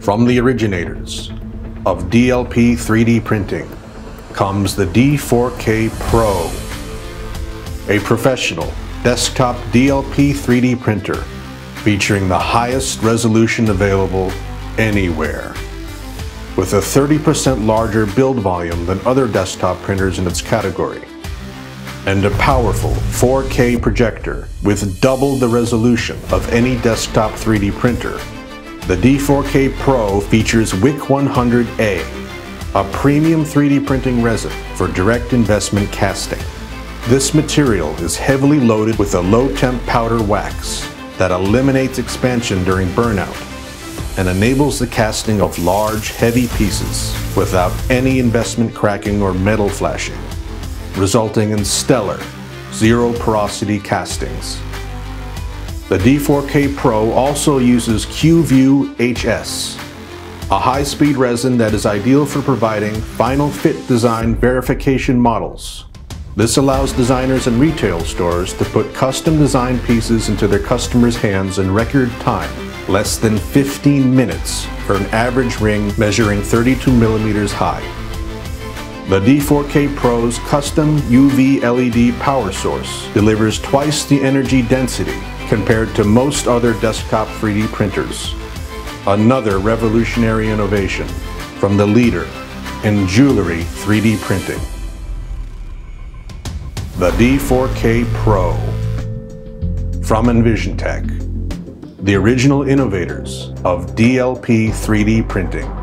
From the originators of DLP 3D printing comes the D4K Pro, a professional desktop DLP 3D printer featuring the highest resolution available anywhere. With a 30% larger build volume than other desktop printers in its category, and a powerful 4K projector with double the resolution of any desktop 3D printer, the D4K Pro features WIC 100A, a premium 3D printing resin for direct investment casting. This material is heavily loaded with a low-temp powder wax that eliminates expansion during burnout and enables the casting of large, heavy pieces without any investment cracking or metal flashing, resulting in stellar, zero porosity castings. The D4K Pro also uses QView HS, a high-speed resin that is ideal for providing final fit design verification models this allows designers and retail stores to put custom design pieces into their customers' hands in record time, less than 15 minutes for an average ring measuring 32 millimeters high. The D4K Pro's custom UV LED power source delivers twice the energy density compared to most other desktop 3D printers. Another revolutionary innovation from the leader in jewelry 3D printing the D4K Pro from EnvisionTEC, the original innovators of DLP 3D printing.